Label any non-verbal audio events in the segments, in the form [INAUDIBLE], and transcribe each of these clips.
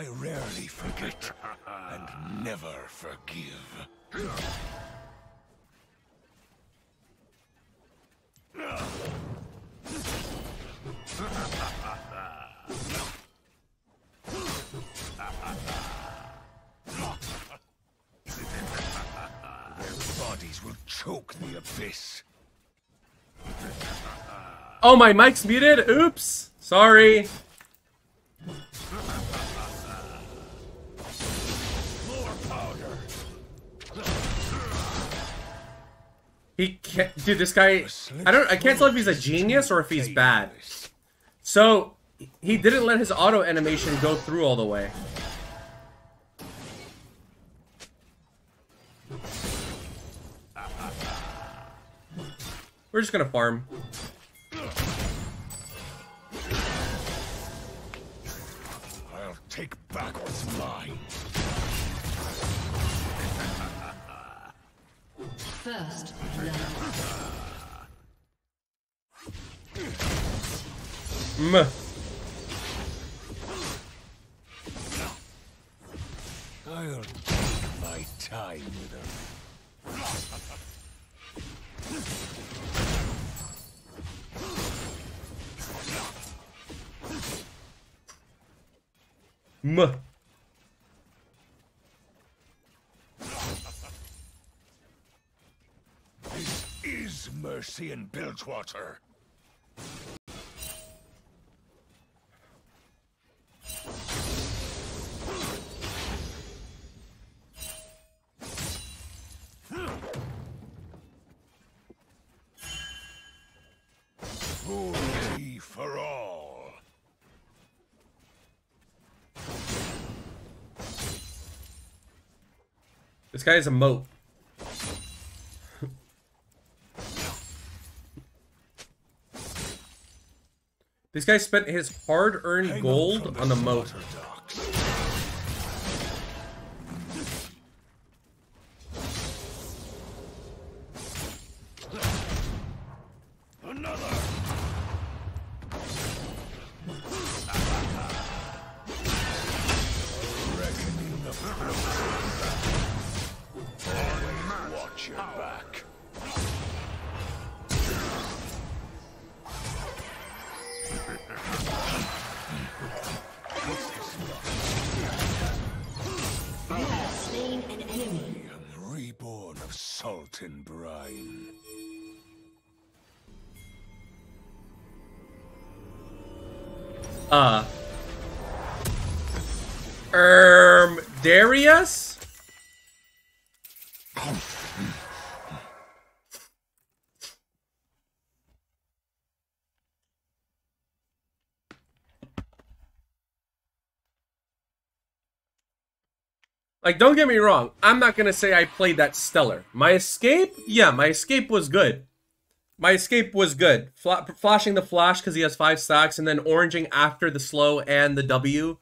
I rarely forget and never forgive. Their bodies will choke the abyss. Oh, my mic's muted? Oops. Sorry. He can't, dude, this guy, I don't, I can't tell if he's a genius or if he's bad. So, he didn't let his auto animation go through all the way. We're just gonna farm. I'll take back what's mine. First blood. I'll take my time with her. Mm. This mercy in Bilgewater. For all. This guy is a moat. This guy spent his hard-earned gold from on the moat. docks. Like, don't get me wrong. I'm not gonna say I played that stellar. My escape? Yeah, my escape was good. My escape was good. Fla- flashing the flash because he has five stacks, and then oranging after the slow and the W,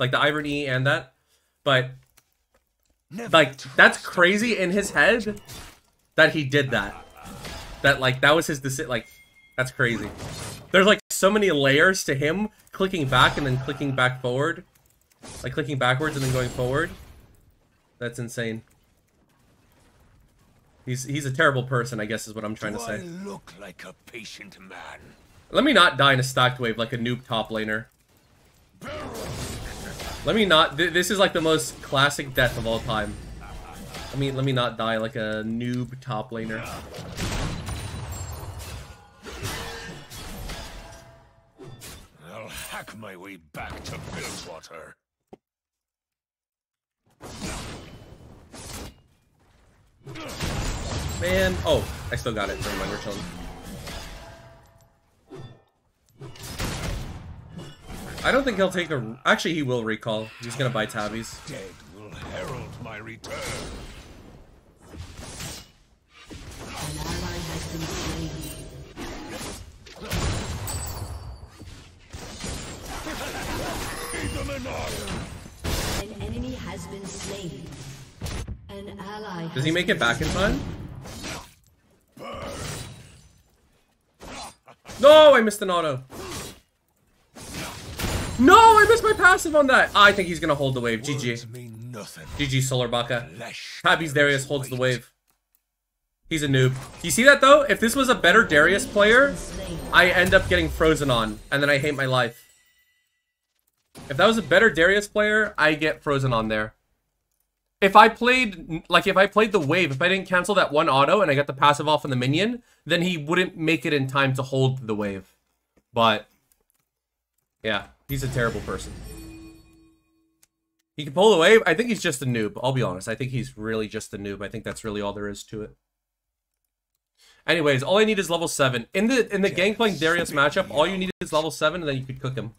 like the Iron E and that. But like that's crazy in his head that he did that. That like that was his decision. Like that's crazy. There's like so many layers to him clicking back and then clicking back forward, like clicking backwards and then going forward. That's insane. He's he's a terrible person, I guess is what I'm trying Do to say. I look like a patient man? Let me not die in a stacked wave like a noob top laner. Let me not. Th this is like the most classic death of all time. Let me let me not die like a noob top laner. I'll hack my way back to Bilgewater. Man, oh, I still got it. Never mind, we're chilling. I don't think he'll take a. Actually, he will recall. He's gonna buy tabis. Dead will herald my return. An ally has been slain. Leave them. An enemy has been slain. An ally Does he make it back in time? No, I missed an auto. No, I missed my passive on that. I think he's gonna hold the wave. GG. mean nothing. GG Solarbacca. Flesh Darius holds the wave. He's a noob. Do you see that though? If this was a better Darius player, I end up getting frozen on, and then I hate my life. If that was a better Darius player, I get frozen on there. If I played, like, if I played the wave, if I didn't cancel that one auto and I got the passive off on the minion, then he wouldn't make it in time to hold the wave. But, yeah, he's a terrible person. He can pull the wave. I think he's just a noob. I'll be honest. I think he's really just a noob. I think that's really all there is to it. Anyways, all I need is level seven. In the in the Gangplank Darius matchup, all you need is level seven, and then you could cook him.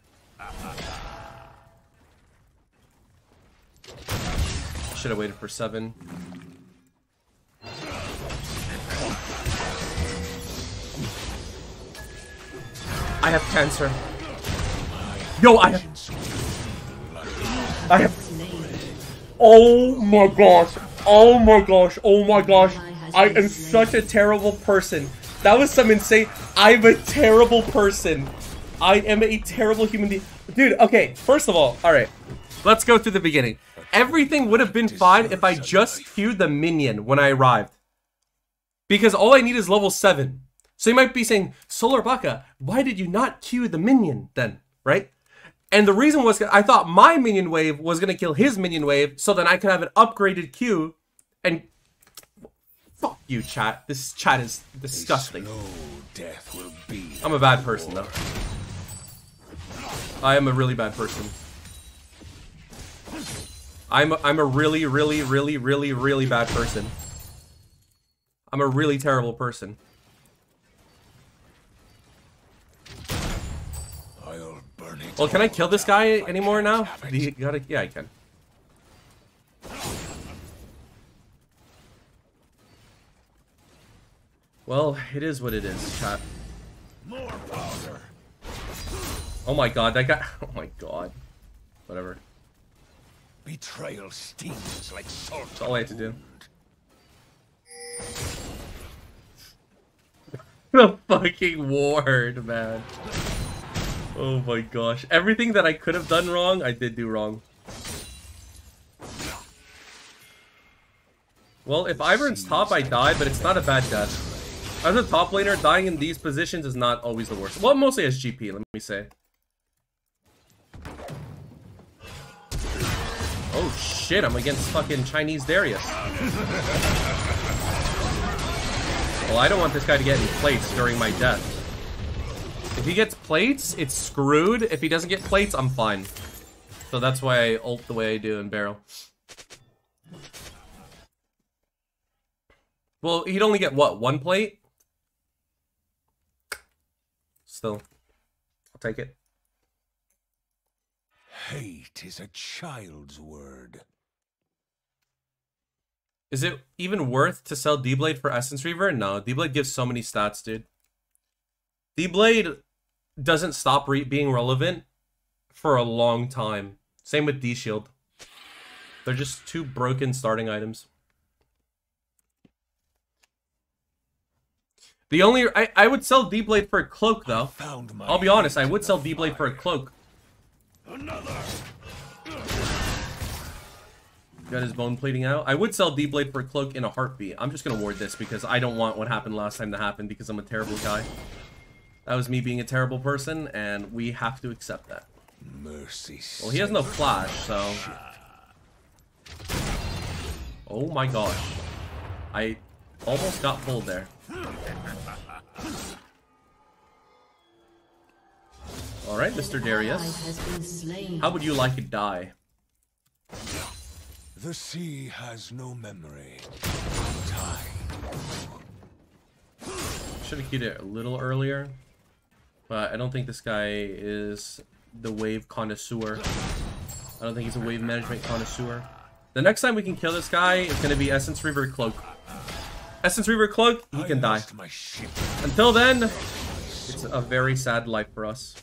Should have waited for seven. I have cancer. Yo, I have. I have. Oh my gosh. Oh my gosh. Oh my gosh. I am such a terrible person. That was some insane. I'm a terrible person. I am a terrible human being. Dude, okay, first of all, alright. Let's go through the beginning. Everything would have been fine if I just queued the minion when I arrived. Because all I need is level 7. So you might be saying, Solarbacca, why did you not queue the minion then? Right? And the reason was I thought my minion wave was going to kill his minion wave so then I could have an upgraded queue and fuck you chat. This chat is disgusting. Slow death will be. I'm a bad person though. I am a really bad person. I'm a, I'm a really really really really really bad person. I'm a really terrible person. I'll burn it. Well, can I kill this guy anymore now? You gotta, yeah, I can. Well, it is what it is, chat. More powder. Oh my god, that guy. [LAUGHS] Oh my god. Whatever. Betrayal stings like salt. That's all I had to do. [LAUGHS] the fucking ward, man. Oh my gosh. Everything that I could have done wrong, I did do wrong. Well, if Ivern's top, I die, but it's not a bad death. As a top laner, dying in these positions is not always the worst. Well, mostly as GP, let me say. Oh shit, I'm against fucking Chinese Darius. Well, I don't want this guy to get any plates during my death. If he gets plates, it's screwed. If he doesn't get plates, I'm fine. So that's why I ult the way I do in barrel. Well, he'd only get what, one plate? Still, I'll take it. Hate is a child's word. Is it even worth to sell D-Blade for Essence Reaver? No, D-Blade gives so many stats, dude. D-Blade doesn't stop re being relevant for a long time. Same with D-Shield. They're just two broken starting items. The only... I, I would sell D-Blade for a cloak, though. I'll be honest, I would sell D-Blade for a cloak. Another. Got his bone plating out. I would sell D-Blade for a cloak in a heartbeat. I'm just gonna ward this because I don't want what happened last time to happen because I'm a terrible guy. That was me being a terrible person, and we have to accept that. Mercy. Well, he has no flash, so... Oh my gosh. I almost got pulled there. [LAUGHS] Alright, Mr. Darius. has been slain. How would you like to die? The sea has no memory. Time. Should have queued it a little earlier. But I don't think this guy is the wave connoisseur. I don't think he's a wave management connoisseur. The next time we can kill this guy is going to be Essence Reaver Cloak. Essence Reaver Cloak, he can die. lost My ship. Until then, it's a very sad life for us.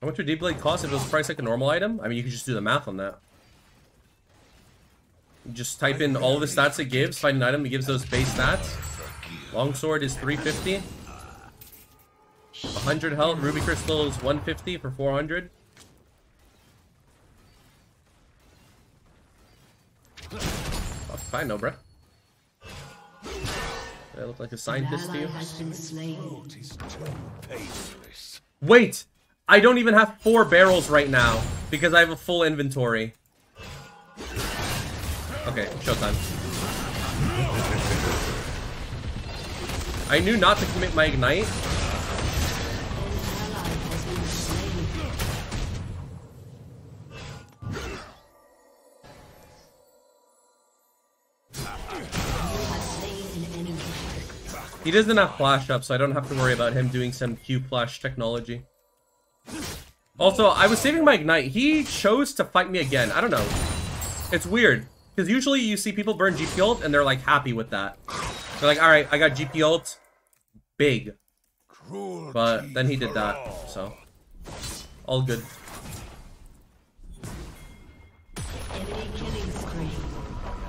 How much would D-Blade cost if it was priced like a normal item? I mean, you could just do the math on that. Just type in all the stats it gives, find an item that gives those base stats. Longsword is 350. 100 health. Ruby Crystal is 150 for 400. Oh, I know, bruh. I look like a scientist to you? has been slain. It is too painless. Wait! I don't even have four barrels right now because I have a full inventory. Okay, showtime. I knew not to commit my ignite. He doesn't have flash up, so I don't have to worry about him doing some Q flash technology. Also, I was saving my ignite. He chose to fight me again. I don't know. It's weird. Because usually you see people burn GP ult and they're like happy with that. They're like, alright, I got GP ult. Big. But then he did that, so. All good.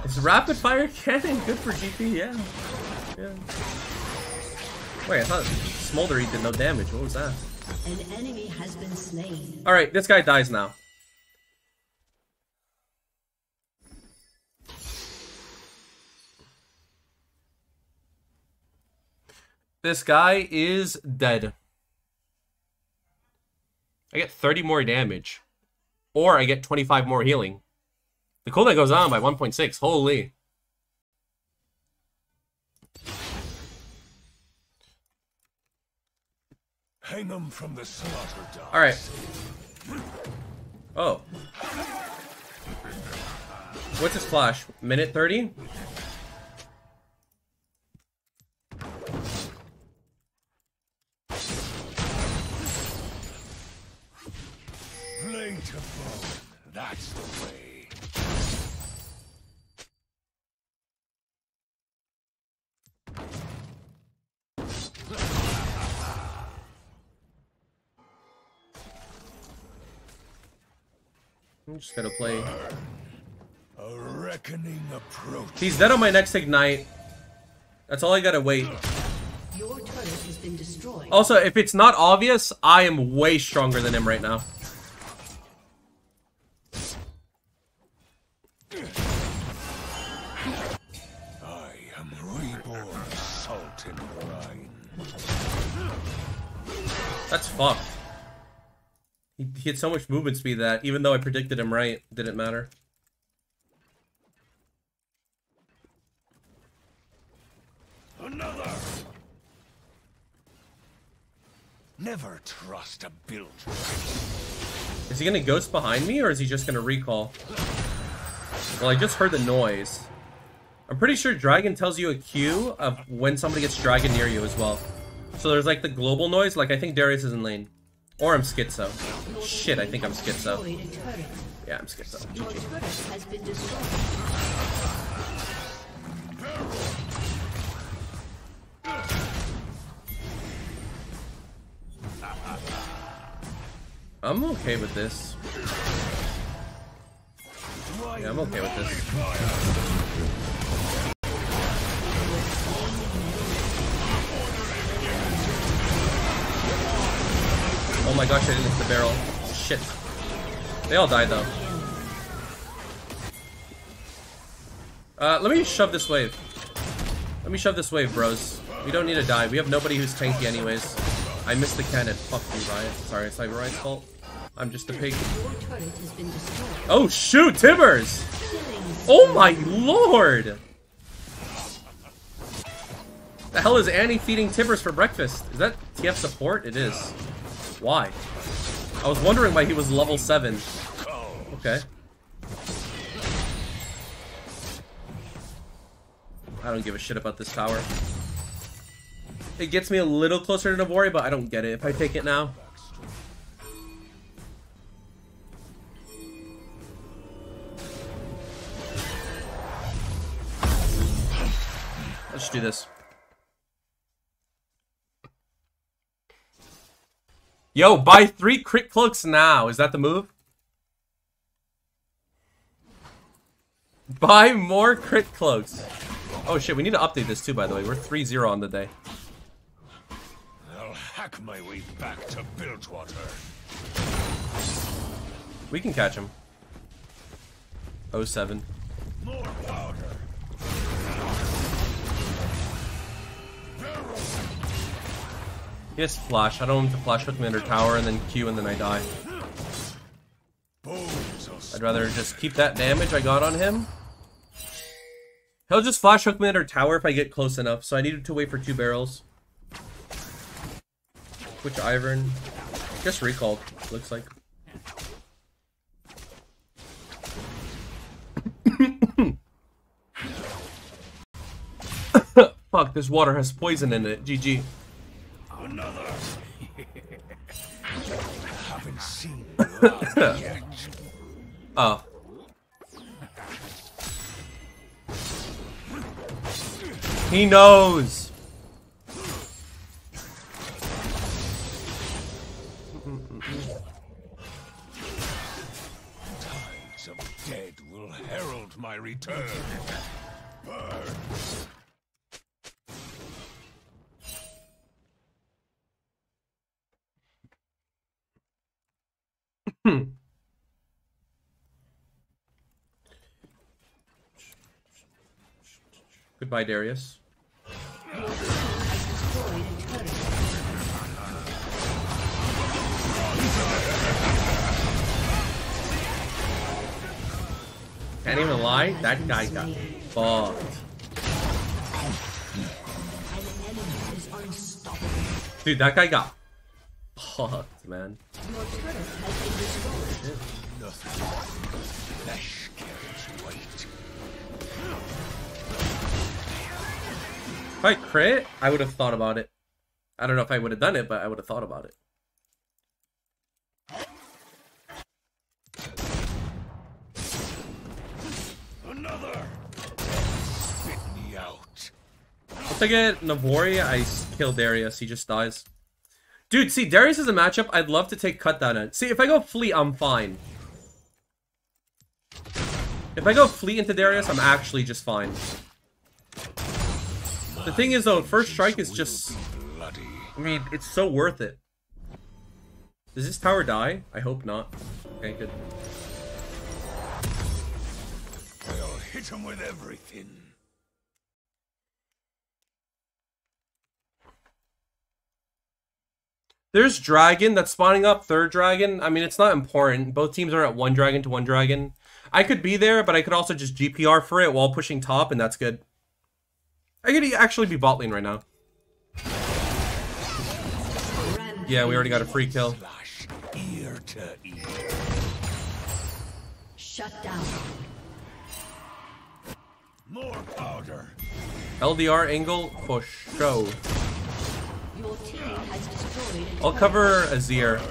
Is rapid fire [LAUGHS] cannon good for GP? Yeah. Yeah. Wait, I thought Smoldery did no damage. What was that? An enemy has been slain. Alright, this guy dies now. This guy is dead. I get 30 more damage. Or I get 25 more healing. The cooldown goes on by 1.6. Holy. Hang them from the slaughter dog. Alright. Oh. What's his flash? Minute 30? Blade to bone. That's the way. I'm just gonna play. A reckoning approach. He's dead on my next ignite. That's all I gotta wait. Your turret has been destroyed. Also, if it's not obvious, I am way stronger than him right now. I am reborn salt and brine. That's fucked. He, he had so much movement speed that even though I predicted him right, it didn't matter. Another. Never trust a build. Is he gonna ghost behind me or is he just gonna recall? Well, I just heard the noise. I'm pretty sure Dragon tells you a cue of when somebody gets Dragon near you as well. So there's like the global noise, like I think Darius is in lane. Or I'm schizo. Shit, I think I'm schizo. Yeah, I'm schizo. I'm okay with this. Yeah, I'm okay with this. Oh my gosh, I didn't hit the barrel. Shit. They all died though. Uh, let me shove this wave. Let me shove this wave, bros. We don't need to die. We have nobody who's tanky anyways. I missed the cannon. Fuck you, Riot. Sorry, it's like Riot's fault. I'm just a pig. Oh shoot! Killing Oh my lord! The hell is Annie feeding Tibbers for breakfast? Is that TF support? It is. Why? I was wondering why he was level 7. Okay. I don't give a shit about this tower. It gets me a little closer to Navori, but I don't get it. If I take it now, let's do this. Yo, buy three crit cloaks now. Is that the move? Buy more crit cloaks. Oh shit, we need to update this too, by the way. We're 3-0 on the day. I'll hack my way back to Bilgewater. We can catch him. 07. More powder. He flash. I don't want to flash hook me under tower and then Q and then I die. I'd rather just keep that damage I got on him. He'll just flash hook me under tower if I get close enough, so I needed to wait for two barrels. Which Ivern? Just recalled, looks like. [COUGHS] Fuck, this water has poison in it. GG. Another. Haven't seen yet. [LAUGHS] Oh. He knows. Tides of dead will herald my return. Burn. Hmm. Goodbye, Darius. Can't even lie, that guy got fucked. Dude, that guy got fucked, man. Flesh carries weight. If I crit, I would have thought about it. I don't know if I would have done it, but I would have thought about it. Another. Spit me out. Once I get Navori, I kill Darius. He just dies. Dude, see, Darius is a matchup I'd love to take cut down at. See, if I go Fleet, I'm fine. If I go Fleet into Darius, I'm actually just fine. The thing is, though, first strike is just... Bloody. I mean, it's so worth it. Does this tower die? I hope not. Okay, good. I'll hit him with everything. There's dragon that's spawning up, third dragon. I mean, it's not important. Both teams are at one dragon to one dragon. I could be there, but I could also just GPR for it while pushing top, and that's good. I could actually be bot lane right now. Yeah, we already got a free kill. Slash ear to ear. Shut down. More powder. LDR angle for show. Your team has destroyed a I'll cover Azir.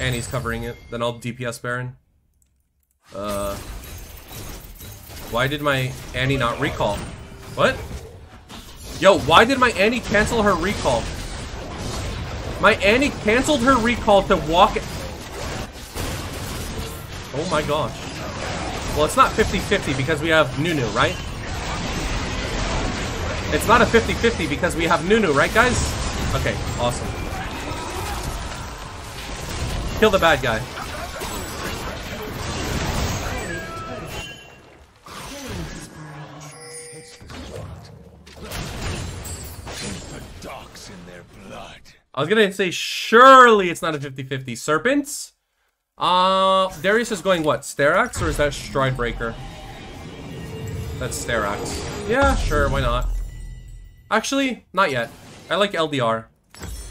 And he's covering it. Then I'll DPS Baron. Uh. Why did my Annie not recall? What? Yo, why did my Annie cancel her recall? My Annie canceled her recall to walk. It. Oh my gosh. Well, it's not 50-50 because we have Nunu, right? It's not a 50-50 because we have Nunu, right, guys? Okay, awesome. Kill the bad guy. I was gonna say, surely it's not a 50-50. Serpents? Uh, Darius is going what? Sterak's or is that Stridebreaker? That's Sterak's. Yeah, sure, why not? Actually, not yet. I like LDR.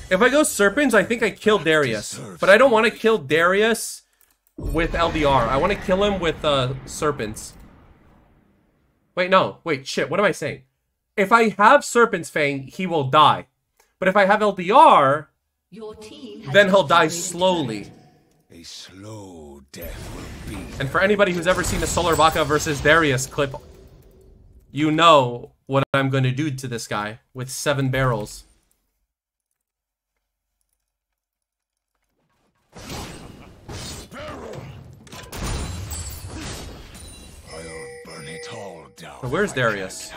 If I go Serpents, I think I kill Darius. But I don't want to kill Darius with LDR. I want to kill him with uh, Serpents. Wait, no. Wait, shit. What am I saying? If I have Serpent's Fang, he will die. But if I have LDR, Your team then he'll die slowly. A slow death will be. And for anybody who's ever seen a Solarbacca versus Darius clip, you know what I'm going to do to this guy with seven barrels. I'll burn it it all down. But where's Darius?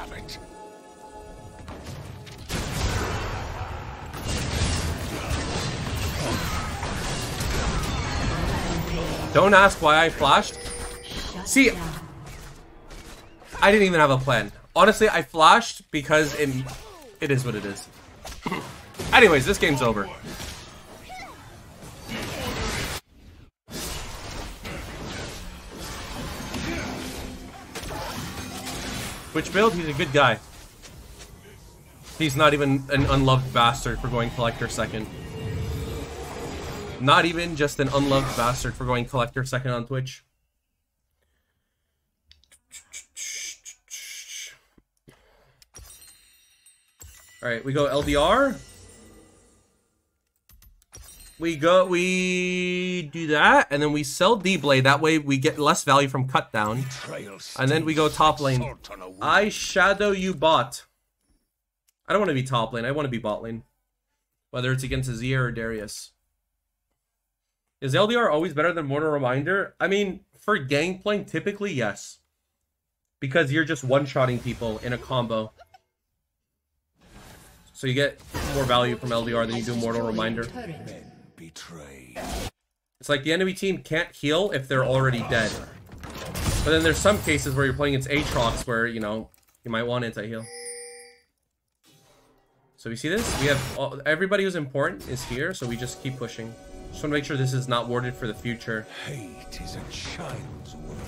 Don't ask why I flashed. See-. I didn't even have a plan. Honestly, I flashed because it, it is what it is. [CLEARS THROAT] Anyways, this game's over. Which build? He's a good guy. He's not even an unloved bastard for going collector second. Not even just an unloved bastard for going collector second on Twitch. Alright, we go LDR. We go, we do that, and then we sell D-Blade. That way we get less value from cut down. And then we go top lane. I shadow you bot. I don't want to be top lane. I want to be bot lane. Whether it's against Azir or Darius. Is LDR always better than Mortal Reminder? I mean, for gangplank, typically yes. Because you're just one-shotting people in a combo. So you get more value from LDR than you do Mortal Reminder. It's like the enemy team can't heal if they're already dead. But then there's some cases where you're playing against Aatrox where, you know, you might want anti-heal. So we see this? We have all, everybody who's important is here, so we just keep pushing. Just want to make sure this is not warded for the future. Hate is a child's word.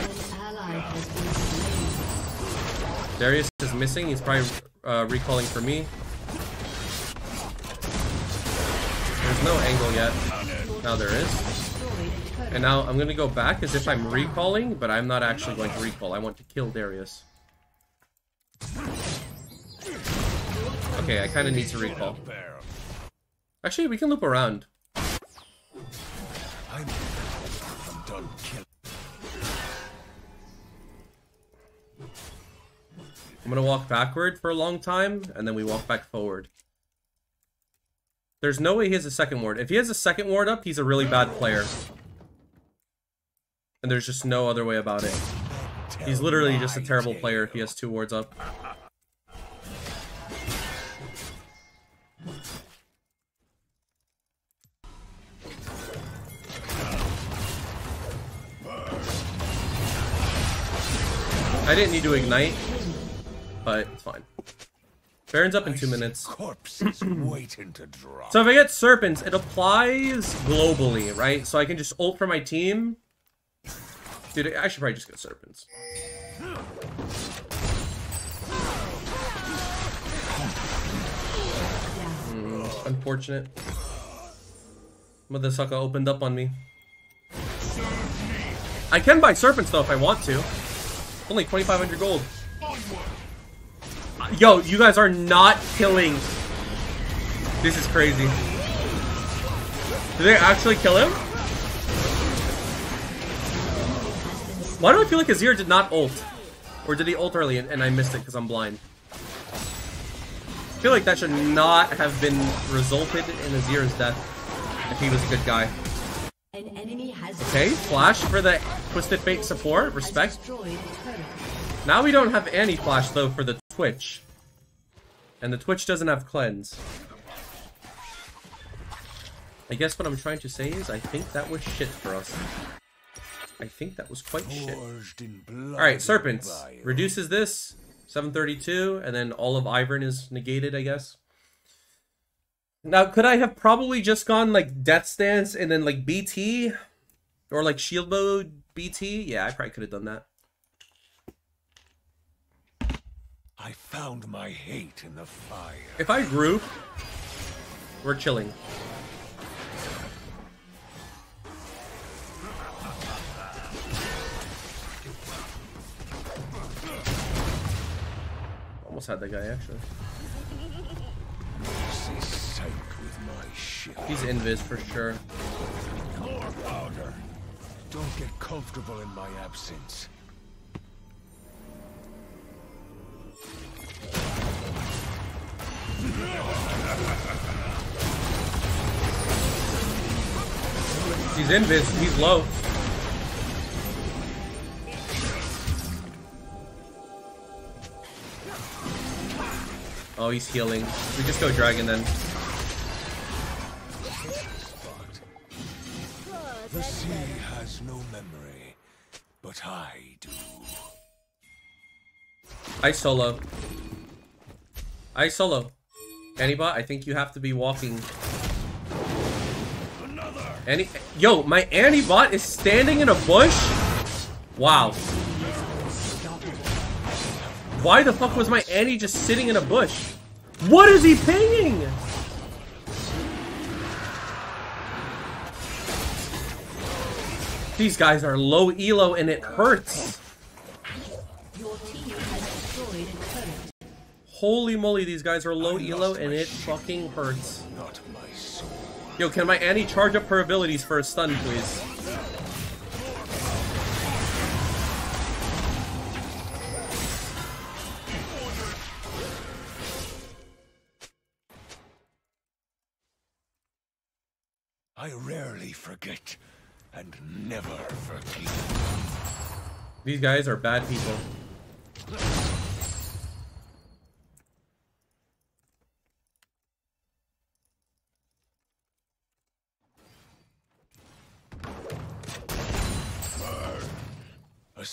An ally has been slain. Darius is missing. He's probably uh, recalling for me. There's no angle yet. Now there is. Destroyed a turret. And now I'm going to go back as if I'm recalling, but I'm not actually going to recall. I want to kill Darius. Okay, I kind of need to recall. Actually, we can loop around. I'm, I'm done killing. I'm gonna walk backward for a long time, and then we walk back forward. There's no way he has a second ward. If he has a second ward up, he's a really bad player. And there's just no other way about it. He's literally just a terrible player if he has two wards up. I didn't need to ignite, but it's fine. Baron's up in two minutes. [CLEARS THROAT] Waiting to drop. So if I get Serpents, it applies globally, right? So I can just ult for my team. Dude, I should probably just get Serpents. Hmm, unfortunate. Mother sucker opened up on me. I can buy Serpents though if I want to. Only 2,500 gold. Yo, you guys are not killing. This is crazy. Did they actually kill him? Why do I feel like Azir did not ult? Or did he ult early and, and I missed it because I'm blind? I feel like that should not have been resulted in Azir's death if he was a good guy. An enemy has Okay, flash for the Twisted Fate support, respect. destroyed a turret. Now we don't have any flash though for the Twitch. And the Twitch doesn't have cleanse. I guess what I'm trying to say is I think that was shit for us. I think that was quite shit. Forged in blood Alright, Serpents. Reduces this. 732, and then all of Ivern is negated, I guess. Now, could I have probably just gone like Death's Dance and then like BT? Or like Shield Mode BT? Yeah, I probably could have done that. I found my hate in the fire. If I group, we're chilling. Almost had that guy actually. He's invis for sure. More powder. Don't get comfortable in my absence. He's invis. He's low. Oh, he's healing. We just go dragon then. The sea has no memory, but I do. I solo. I solo. Antibot, I think you have to be walking. Any Yo, my Antibot is standing in a bush? Wow. Why the fuck was my Annie just sitting in a bush? What is he pinging? These guys are low elo and it hurts. Your team has destroyed a turret. Holy moly, these guys are low elo and it fucking hurts. Not my soul. Yo, can my Annie charge up her abilities for a stun, please? Forget and never forgive. These guys are bad people.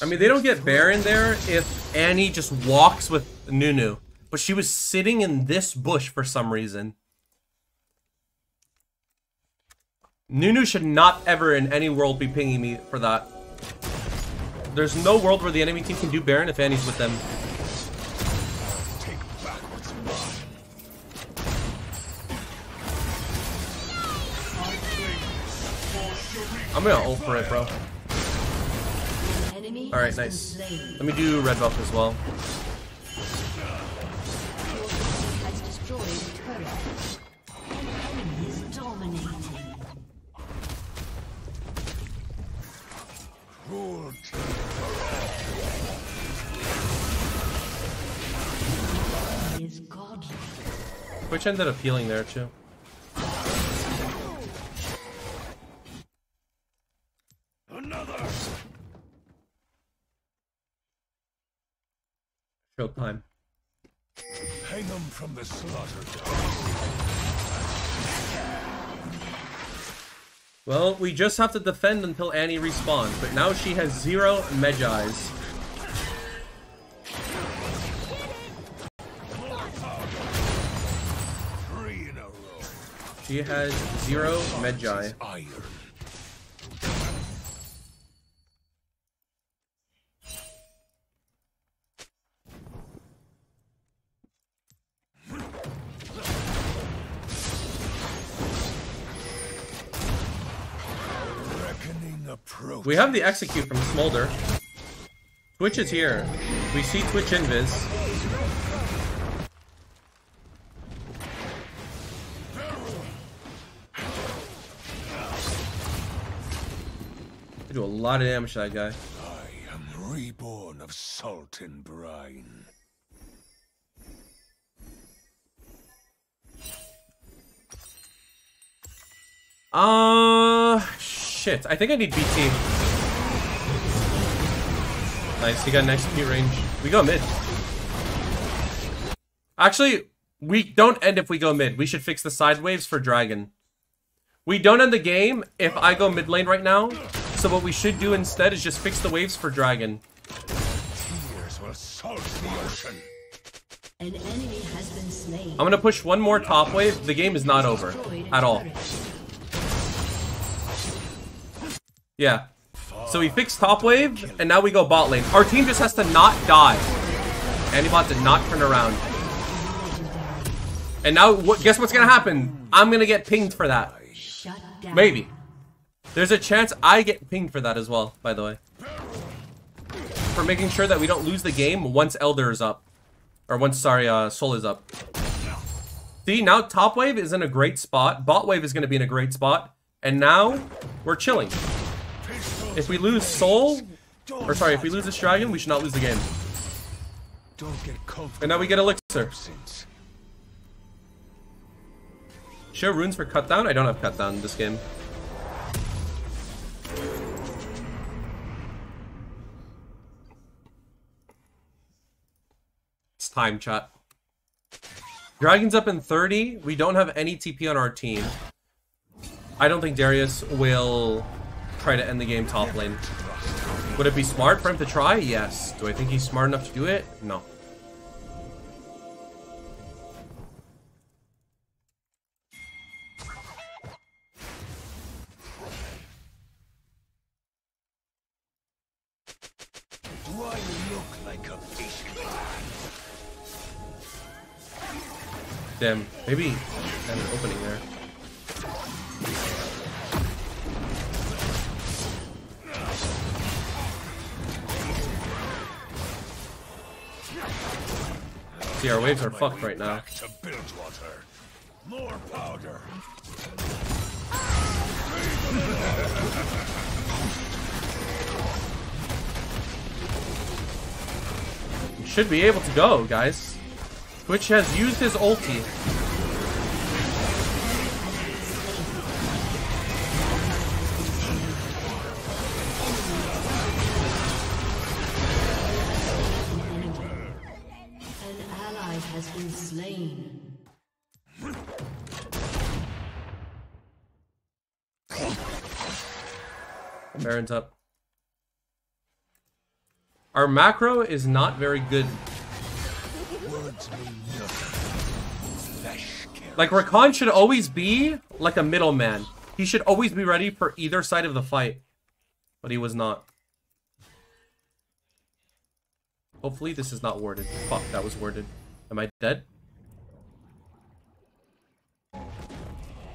I mean, they don't get Baron there if Annie just walks with Nunu. But she was sitting in this bush for some reason. Nunu should not ever in any world be pinging me for that. There's no world where the enemy team can do Baron if Annie's with them. Take back what's mine. I'm gonna ult for it, bro. Alright, nice. Let me do red buff as well. Godly. Ended up healing there too. Another. Showtime. Hang them from the slaughter. Well, we just have to defend until Annie respawns, but now she has zero Mejai's. Three in a row. She has zero Mejai. Iron. Reckoning approach. We have the execute from Smolder. Twitch is here. We see Twitch invis. I do a lot of damage to that guy. I am reborn of salt and brine. Uh, shit. I think I need BT. Nice, he got an execute range. We go mid. Actually, we don't end if we go mid. We should fix the side waves for Dragon. We don't end the game if I go mid lane right now. So what we should do instead is just fix the waves for Dragon. Tears will salt the ocean. An enemy has been slain. I'm gonna push one more top wave. The game is not over at all. Yeah. So we fixed top wave, and now we go bot lane. Our team just has to not die. Antibot did not turn around. And now, what? guess what's gonna happen? I'm gonna get pinged for that. Maybe. There's a chance I get pinged for that as well, by the way. For making sure that we don't lose the game once Elder is up. Or once, sorry, uh, Soul is up. See, now top wave is in a great spot. Bot wave is gonna be in a great spot. And now, we're chilling. If we lose Soul, or sorry, if we lose this dragon, we should not lose the game. Don't get comfortable. And now we get Elixir. Show runes for cut down? I don't have cut down in this game. It's time, chat. Dragon's up in 30. We don't have any TP on our team. I don't think Darius will try to end the game top lane. Would it be smart for him to try? Yes. Do I think he's smart enough to do it? No. Damn. Maybe an opening there. See, our waves are fucked right now. More powder. Should be able to go, guys. Twitch has used his ulti. Baron's up. Our macro is not very good. Words mean nothing. Flesh kills. Like, Rakan should always be like a middleman. He should always be ready for either side of the fight. But he was not. Hopefully this is not worded. Fuck, that was worded. Am I dead?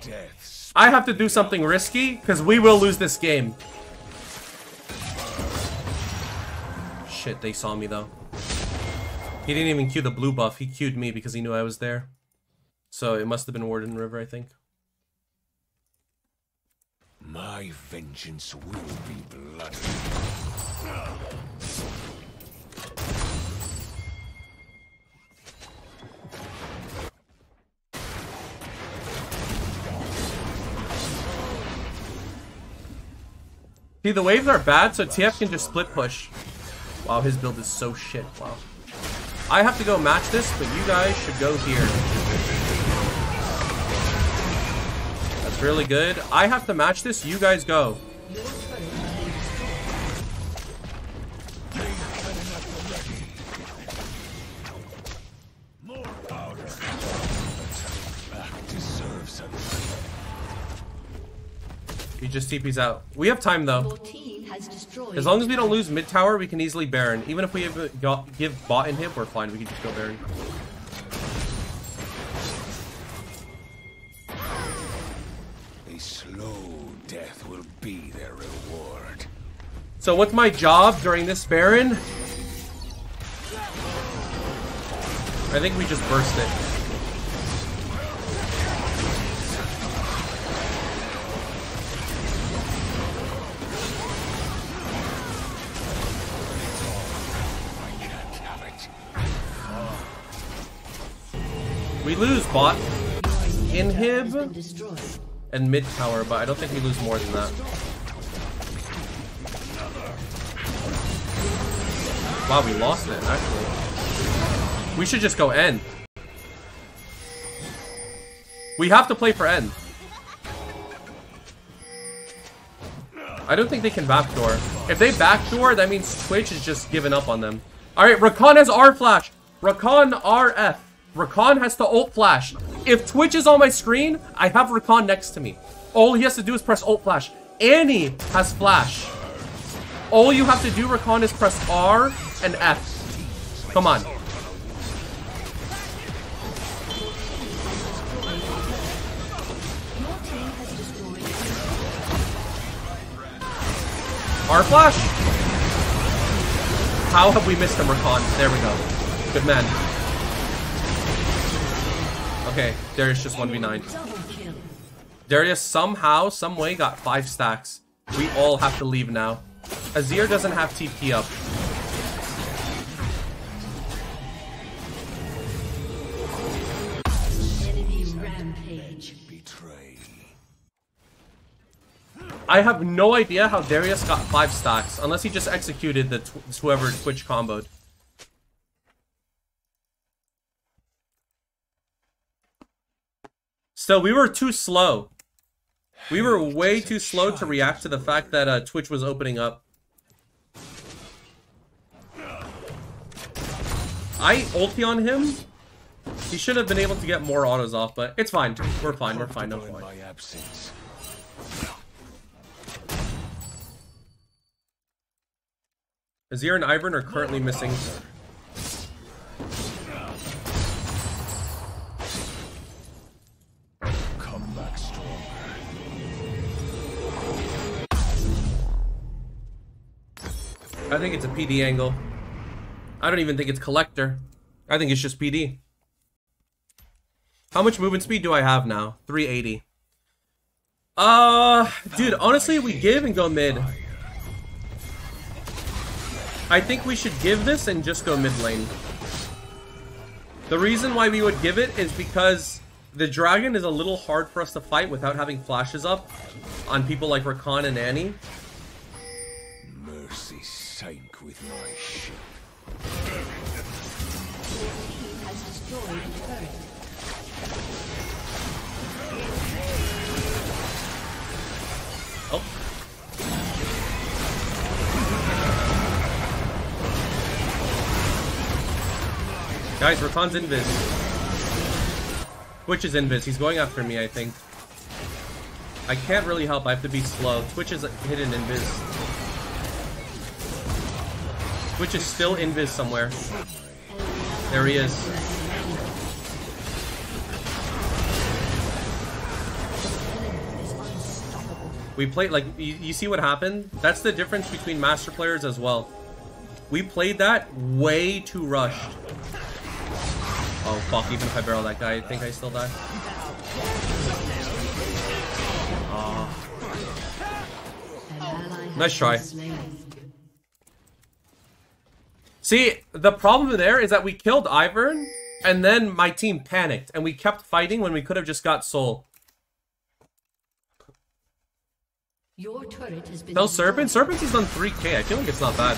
Death's I have to do something risky, because we will lose this game. Shit, they saw me though. He didn't even cue the blue buff, he cued me because he knew I was there. So it must have been Warden River, I think. My vengeance will be bloody. See, the waves are bad, so TF can just split push. Wow, his build is so shit. Wow. I have to go match this, but you guys should go here. That's really good. I have to match this, you guys go. He just TP's out. We have time though. Your team has destroyed. As long as we don't lose mid tower, we can easily Baron. Even if we have got, give bot inhib, we're fine. We can just go Baron. A slow death will be their reward. So what's my job during this Baron? I think we just burst it. Bot Your inhibitor has been inhib and mid tower, but I don't think we lose more than that. Wow, we lost it, actually. We should just go end. We have to play for end. I don't think they can backdoor. If they backdoor, that means Twitch is just giving up on them. Alright, Rakan has R flash. Rakan RF. Rakan has to ult flash. If Twitch is on my screen, I have Rakan next to me. All he has to do is press ult flash. Annie has flash. All you have to do, Rakan, is press R and F. Come on. R flash. How have we missed him, Rakan? There we go. Good man. Okay, Darius just 1v9. Darius somehow, some way got five stacks. We all have to leave now. Azir doesn't have TP up. Enemy rampage. Betray. I have no idea how Darius got five stacks, unless he just executed the tw whoever Twitch comboed. Still, we were too slow. We were way too slow to react to the fact that uh, Twitch was opening up. I ulti on him. He should have been able to get more autos off, but it's fine. We're fine. We're fine. No Comfortable in fine. my absence. Azir and Ivern are currently missing. Think it's a PD angle. I don't even think it's collector. I think it's just PD. How much movement speed do I have now? 380. Uh, dude, honestly, we give and go mid. I think we should give this and just go mid lane. The reason why we would give it is because the dragon is a little hard for us to fight without having flashes up on people like Rakan and Annie. My ship. Has destroyed a turret. Oh. Guys, Rakan's invis. Twitch is invis. He's going after me, I think. I can't really help. I have to be slow. Twitch is hidden invis. Twitch is still invis somewhere. There he is. We played like you, you see what happened? That's the difference between master players as well. We played that way too rushed. Oh fuck, even if I barrel that guy, I think I still die. Has Nice try. See, the problem there is that we killed Ivern, and then my team panicked, and we kept fighting when we could have just got Soul. Your turret has been destroyed. Serpent? Serpent has done 3k, I feel like it's not bad.